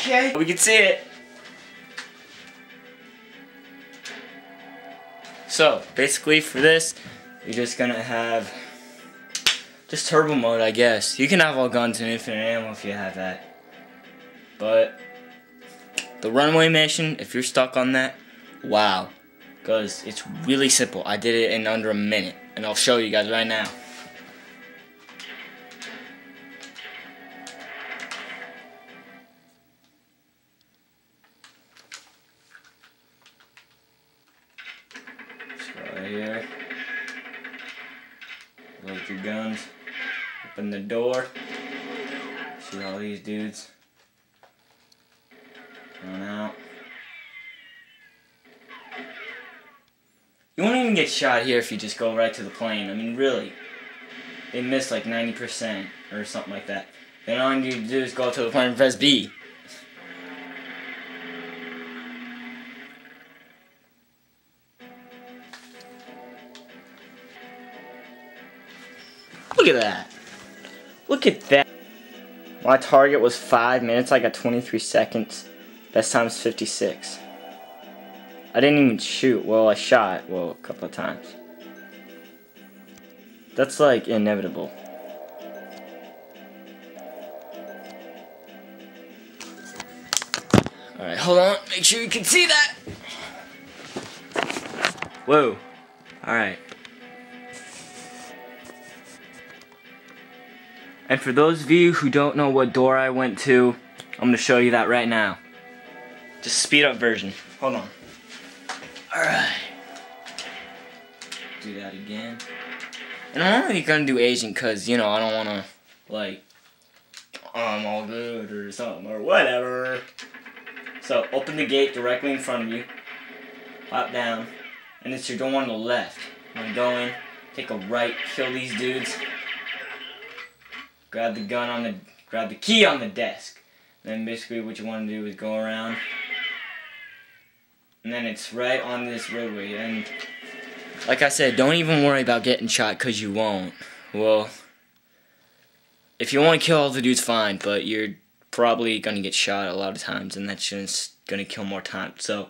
Okay. We can see it. So, basically for this, you're just gonna have just turbo mode, I guess. You can have all guns and infinite ammo if you have that. But, the runway mission, if you're stuck on that, wow. Because it's really simple. I did it in under a minute. And I'll show you guys right now. Here. Load your guns. Open the door. See all these dudes. Going out. You won't even get shot here if you just go right to the plane. I mean, really. They miss like 90% or something like that. Then all you need to do is go to the plane and press B. Look at that. Look at that. My target was 5 minutes. I got 23 seconds. Best time is 56. I didn't even shoot. Well, I shot. Well, a couple of times. That's like inevitable. Alright, hold on. Make sure you can see that. Whoa. Alright. And for those of you who don't know what door I went to, I'm to show you that right now. Just speed up version. Hold on. Alright. Do that again. And I'm only to do Agent because, you know, I don't want to, like, I'm all good or something or whatever. So, open the gate directly in front of you. Hop down. And it's your door on the left. I'm going take a right, kill these dudes grab the gun on the, grab the key on the desk. Then basically what you want to do is go around, and then it's right on this roadway. And like I said, don't even worry about getting shot because you won't. Well, if you want to kill all the dudes, fine, but you're probably going to get shot a lot of times, and that's just going to kill more time. So,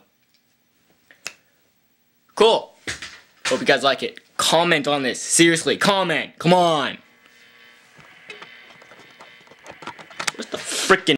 cool. Hope you guys like it. Comment on this. Seriously, comment. Come on. Where's the freaking